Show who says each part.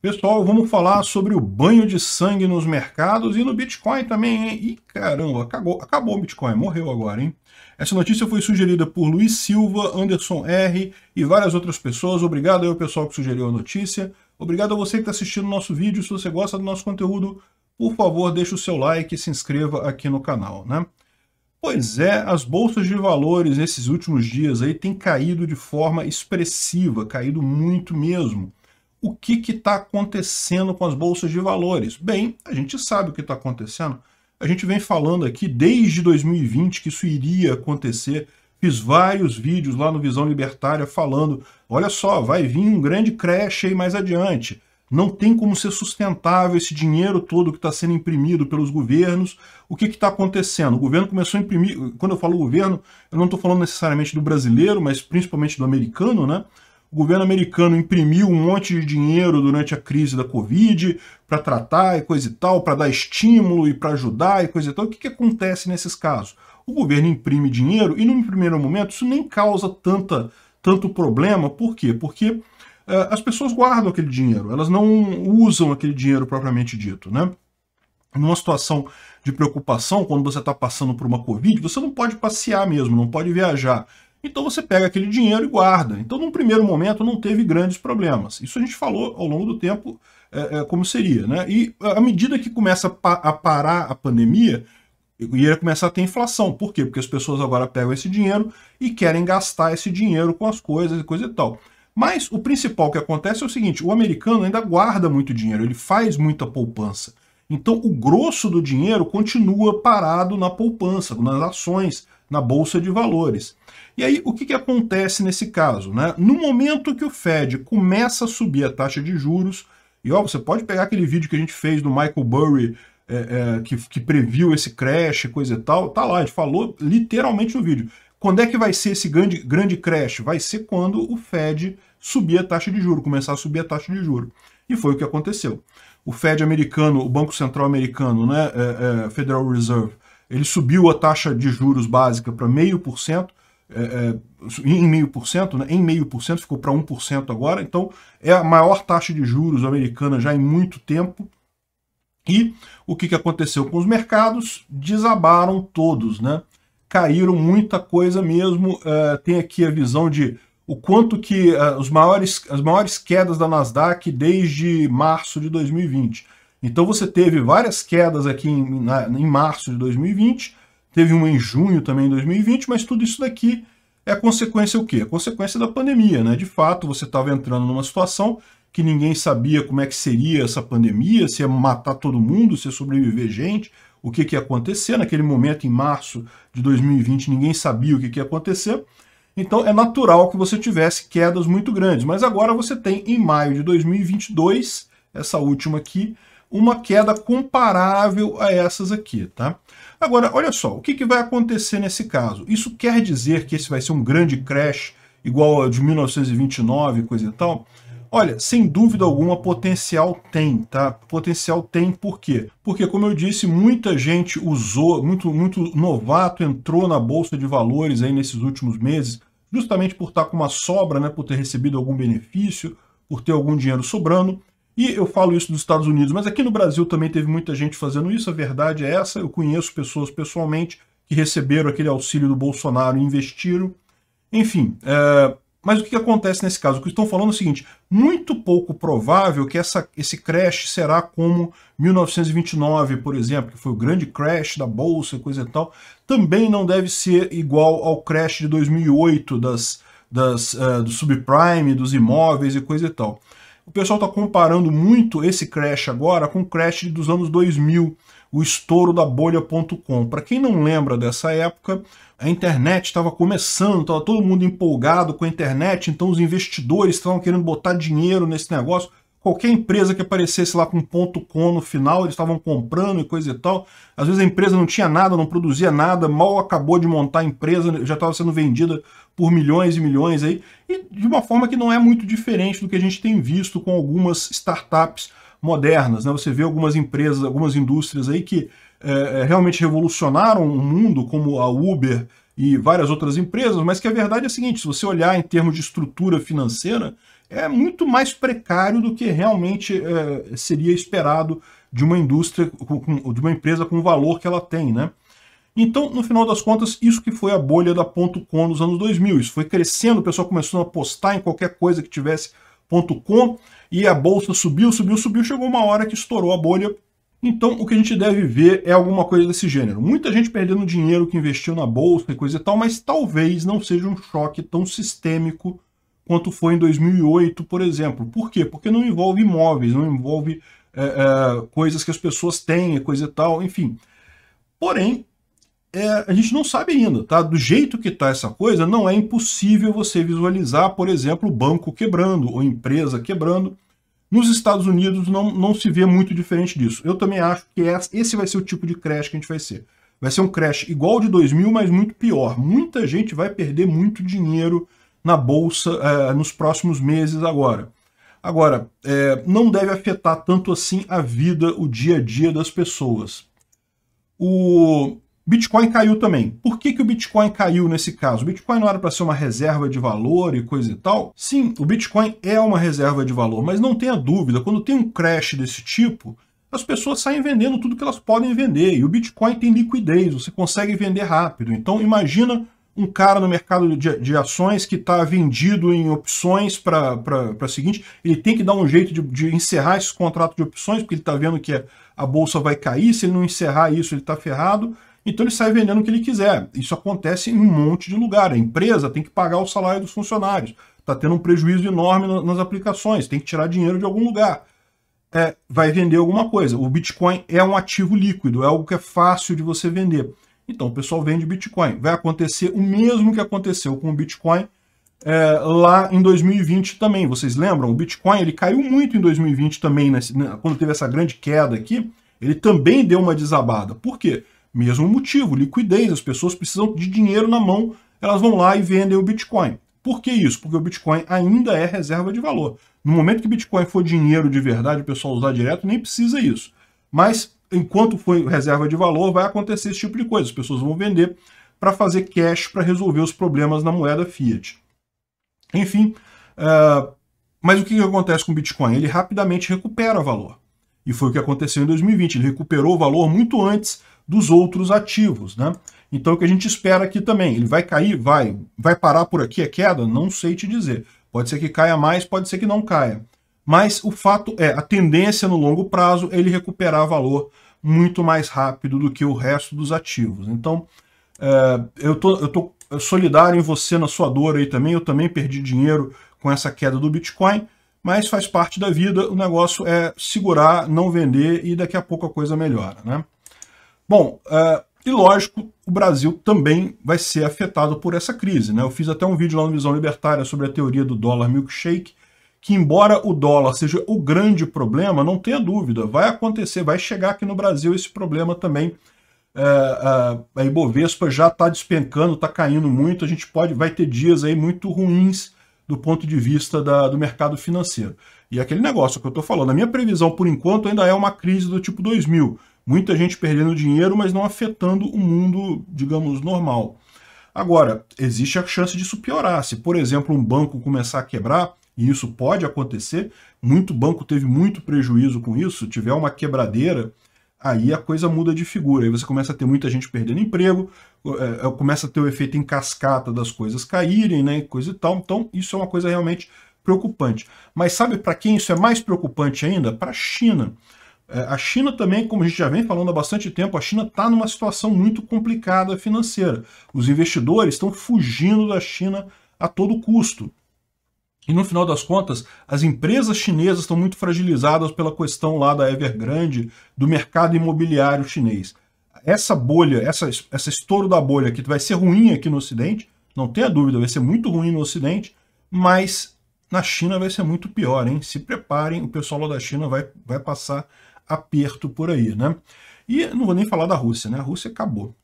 Speaker 1: Pessoal, vamos falar sobre o banho de sangue nos mercados e no Bitcoin também, hein? Ih, caramba, acabou, acabou o Bitcoin, morreu agora, hein? Essa notícia foi sugerida por Luiz Silva, Anderson R e várias outras pessoas. Obrigado aí ao pessoal que sugeriu a notícia. Obrigado a você que está assistindo o nosso vídeo. Se você gosta do nosso conteúdo, por favor, deixe o seu like e se inscreva aqui no canal, né? Pois é, as bolsas de valores nesses últimos dias aí têm caído de forma expressiva, caído muito mesmo o que está acontecendo com as bolsas de valores? Bem, a gente sabe o que está acontecendo. A gente vem falando aqui desde 2020 que isso iria acontecer. Fiz vários vídeos lá no Visão Libertária falando, olha só, vai vir um grande crash aí mais adiante. Não tem como ser sustentável esse dinheiro todo que está sendo imprimido pelos governos. O que está acontecendo? O governo começou a imprimir, quando eu falo governo, eu não estou falando necessariamente do brasileiro, mas principalmente do americano, né? O governo americano imprimiu um monte de dinheiro durante a crise da Covid para tratar e coisa e tal, para dar estímulo e para ajudar e coisa e tal. O que, que acontece nesses casos? O governo imprime dinheiro e, num primeiro momento, isso nem causa tanta, tanto problema. Por quê? Porque uh, as pessoas guardam aquele dinheiro, elas não usam aquele dinheiro propriamente dito, né? Numa situação de preocupação, quando você está passando por uma Covid, você não pode passear mesmo, não pode viajar. Então você pega aquele dinheiro e guarda. Então, num primeiro momento, não teve grandes problemas. Isso a gente falou ao longo do tempo é, é, como seria. Né? E à medida que começa a, parar a pandemia, ia começar a ter inflação. Por quê? Porque as pessoas agora pegam esse dinheiro e querem gastar esse dinheiro com as coisas e coisa e tal. Mas o principal que acontece é o seguinte, o americano ainda guarda muito dinheiro, ele faz muita poupança. Então o grosso do dinheiro continua parado na poupança, nas ações, na bolsa de valores. E aí, o que, que acontece nesse caso? Né? No momento que o Fed começa a subir a taxa de juros, e ó, você pode pegar aquele vídeo que a gente fez do Michael Burry, é, é, que, que previu esse crash, coisa e tal, tá lá, gente falou literalmente no vídeo. Quando é que vai ser esse grande, grande crash? Vai ser quando o Fed subir a taxa de juros, começar a subir a taxa de juros. E foi o que aconteceu. O Fed americano, o Banco Central americano, né, é, é Federal Reserve, ele subiu a taxa de juros básica para meio por cento, é, é, em meio por cento, né, em meio por cento, ficou para 1% agora, então é a maior taxa de juros americana já em muito tempo. E o que, que aconteceu com os mercados? Desabaram todos, né? Caíram muita coisa mesmo. Uh, tem aqui a visão de o quanto que uh, os maiores, as maiores quedas da Nasdaq desde março de 2020. Então você teve várias quedas aqui em, na, em março de 2020, teve uma em junho também de 2020, mas tudo isso daqui é consequência o quê? A consequência da pandemia, né? De fato, você estava entrando numa situação que ninguém sabia como é que seria essa pandemia, se ia matar todo mundo, se ia sobreviver gente, o que, que ia acontecer. Naquele momento, em março de 2020, ninguém sabia o que, que ia acontecer. Então é natural que você tivesse quedas muito grandes. Mas agora você tem, em maio de 2022, essa última aqui, uma queda comparável a essas aqui, tá? Agora, olha só, o que, que vai acontecer nesse caso? Isso quer dizer que esse vai ser um grande crash igual ao de 1929, coisa e tal? Olha, sem dúvida alguma, potencial tem, tá? Potencial tem por quê? Porque, como eu disse, muita gente usou, muito, muito novato entrou na Bolsa de Valores aí nesses últimos meses, justamente por estar com uma sobra, né? Por ter recebido algum benefício, por ter algum dinheiro sobrando. E eu falo isso dos Estados Unidos, mas aqui no Brasil também teve muita gente fazendo isso, a verdade é essa. Eu conheço pessoas pessoalmente que receberam aquele auxílio do Bolsonaro e investiram. Enfim, é... mas o que acontece nesse caso? O que estão falando é o seguinte, muito pouco provável que essa, esse crash será como 1929, por exemplo, que foi o grande crash da Bolsa e coisa e tal. Também não deve ser igual ao crash de 2008 das, das, uh, do subprime, dos imóveis e coisa e tal. O pessoal está comparando muito esse crash agora com o crash dos anos 2000, o estouro da bolha.com. Para quem não lembra dessa época, a internet estava começando, estava todo mundo empolgado com a internet, então os investidores estavam querendo botar dinheiro nesse negócio. Qualquer empresa que aparecesse lá com ponto .com no final, eles estavam comprando e coisa e tal. Às vezes a empresa não tinha nada, não produzia nada, mal acabou de montar a empresa, já estava sendo vendida por milhões e milhões aí, e de uma forma que não é muito diferente do que a gente tem visto com algumas startups modernas. Né? Você vê algumas empresas, algumas indústrias aí que é, realmente revolucionaram o mundo, como a Uber e várias outras empresas, mas que a verdade é a seguinte, se você olhar em termos de estrutura financeira, é muito mais precário do que realmente é, seria esperado de uma indústria, de uma empresa com o valor que ela tem, né? Então, no final das contas, isso que foi a bolha da ponto .com nos anos 2000. Isso foi crescendo, o pessoal começou a apostar em qualquer coisa que tivesse ponto .com, e a bolsa subiu, subiu, subiu, chegou uma hora que estourou a bolha. Então, o que a gente deve ver é alguma coisa desse gênero. Muita gente perdendo dinheiro que investiu na bolsa e coisa e tal, mas talvez não seja um choque tão sistêmico quanto foi em 2008, por exemplo. Por quê? Porque não envolve imóveis, não envolve é, é, coisas que as pessoas têm, coisa e tal, enfim. Porém, é, a gente não sabe ainda, tá? Do jeito que está essa coisa, não é impossível você visualizar, por exemplo, o banco quebrando ou empresa quebrando. Nos Estados Unidos não, não se vê muito diferente disso. Eu também acho que esse vai ser o tipo de crash que a gente vai ser. Vai ser um crash igual de 2000, mas muito pior. Muita gente vai perder muito dinheiro na bolsa é, nos próximos meses agora. Agora, é, não deve afetar tanto assim a vida, o dia a dia das pessoas. O, Bitcoin caiu também. Por que, que o Bitcoin caiu nesse caso? O Bitcoin não era para ser uma reserva de valor e coisa e tal? Sim, o Bitcoin é uma reserva de valor, mas não tenha dúvida, quando tem um crash desse tipo, as pessoas saem vendendo tudo que elas podem vender. E o Bitcoin tem liquidez, você consegue vender rápido. Então imagina um cara no mercado de, de ações que está vendido em opções para a seguinte, ele tem que dar um jeito de, de encerrar esse contrato de opções, porque ele está vendo que a bolsa vai cair, se ele não encerrar isso, ele está ferrado. Então ele sai vendendo o que ele quiser. Isso acontece em um monte de lugar. A empresa tem que pagar o salário dos funcionários. Está tendo um prejuízo enorme nas aplicações, tem que tirar dinheiro de algum lugar. É, vai vender alguma coisa. O Bitcoin é um ativo líquido, é algo que é fácil de você vender. Então o pessoal vende Bitcoin. Vai acontecer o mesmo que aconteceu com o Bitcoin é, lá em 2020 também. Vocês lembram? O Bitcoin ele caiu muito em 2020 também, né? quando teve essa grande queda aqui, ele também deu uma desabada. Por quê? Mesmo motivo, liquidez, as pessoas precisam de dinheiro na mão, elas vão lá e vendem o Bitcoin. Por que isso? Porque o Bitcoin ainda é reserva de valor. No momento que o Bitcoin for dinheiro de verdade, o pessoal usar direto, nem precisa isso. Mas enquanto for reserva de valor, vai acontecer esse tipo de coisa. As pessoas vão vender para fazer cash para resolver os problemas na moeda fiat. Enfim, uh, mas o que acontece com o Bitcoin? Ele rapidamente recupera valor. E foi o que aconteceu em 2020. Ele recuperou o valor muito antes dos outros ativos, né? Então o que a gente espera aqui também, ele vai cair? Vai. Vai parar por aqui a queda? Não sei te dizer. Pode ser que caia mais, pode ser que não caia. Mas o fato é, a tendência no longo prazo é ele recuperar valor muito mais rápido do que o resto dos ativos. Então, é, eu, tô, eu tô solidário em você na sua dor aí também, eu também perdi dinheiro com essa queda do Bitcoin, mas faz parte da vida, o negócio é segurar, não vender e daqui a pouco a coisa melhora, né? Bom, uh, e lógico, o Brasil também vai ser afetado por essa crise. Né? Eu fiz até um vídeo lá no Visão Libertária sobre a teoria do dólar milkshake, que embora o dólar seja o grande problema, não tenha dúvida, vai acontecer, vai chegar aqui no Brasil esse problema também. É, a, a Ibovespa já está despencando, está caindo muito, a gente pode, vai ter dias aí muito ruins do ponto de vista da, do mercado financeiro. E aquele negócio que eu estou falando, a minha previsão por enquanto ainda é uma crise do tipo 2000 muita gente perdendo dinheiro, mas não afetando o mundo, digamos, normal. Agora, existe a chance disso piorar. Se, por exemplo, um banco começar a quebrar, e isso pode acontecer, muito banco teve muito prejuízo com isso, tiver uma quebradeira, aí a coisa muda de figura. Aí você começa a ter muita gente perdendo emprego, é, é, começa a ter o efeito em cascata das coisas caírem, né, coisa e tal. Então, isso é uma coisa realmente preocupante. Mas sabe para quem isso é mais preocupante ainda? Para a China. É, a China também, como a gente já vem falando há bastante tempo, a China está numa situação muito complicada financeira. Os investidores estão fugindo da China a todo custo. E no final das contas, as empresas chinesas estão muito fragilizadas pela questão lá da Evergrande, do mercado imobiliário chinês. Essa bolha, essa, essa estouro da bolha que vai ser ruim aqui no Ocidente, não tenha dúvida, vai ser muito ruim no Ocidente, mas na China vai ser muito pior, hein? Se preparem, o pessoal lá da China vai, vai passar aperto por aí, né? E não vou nem falar da Rússia, né? A Rússia acabou.